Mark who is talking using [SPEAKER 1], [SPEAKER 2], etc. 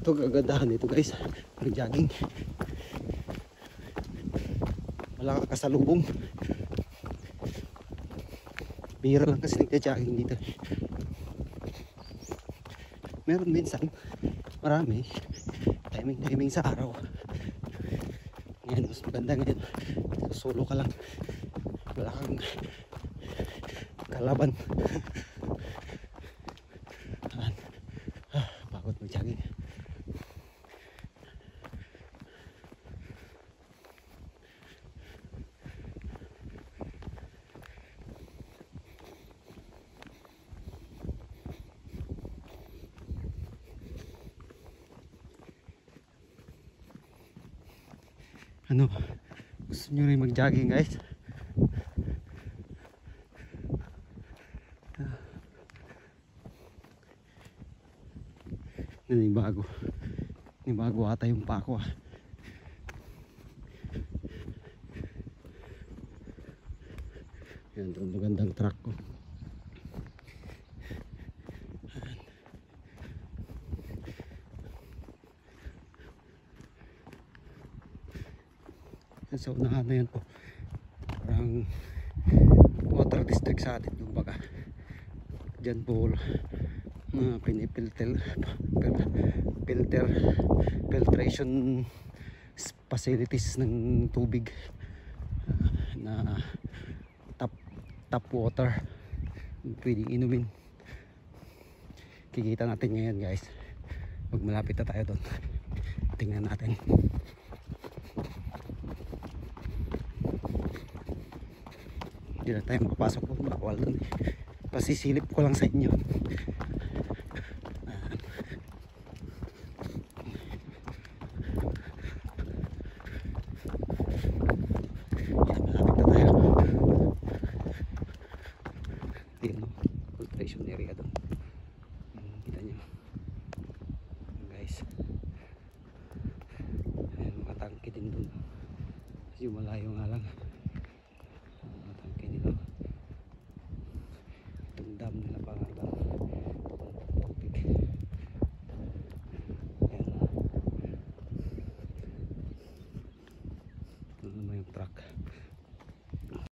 [SPEAKER 1] Ito kagandahan nito guys. Ang jogging. Wala ka kasalubong. Bira lang kasi nagja-jogging dito. Meron minsan. Marami. Timing-timing sa araw. Ngayon, mas maganda ngayon. Solo ka lang. Wala kang kalaban. Ano? Gusto nyo rin mag-jogging guys? Nanibago. Nanibago ata yung pako ah. Yan, ito magandang truck ko. Yan sa unahan na yan po. Parang water district sa atin yung baga. Diyan po mga pinipilter filter filtration facilities ng tubig na tap tap water. Pwedeng inumin. Kikita natin ngayon guys. Pag malapit na tayo doon tingnan natin hindi na tayo makapasok. Po bawal eh. pasisilip ko lang sa inyo. Ayan. Yan, malapit na так.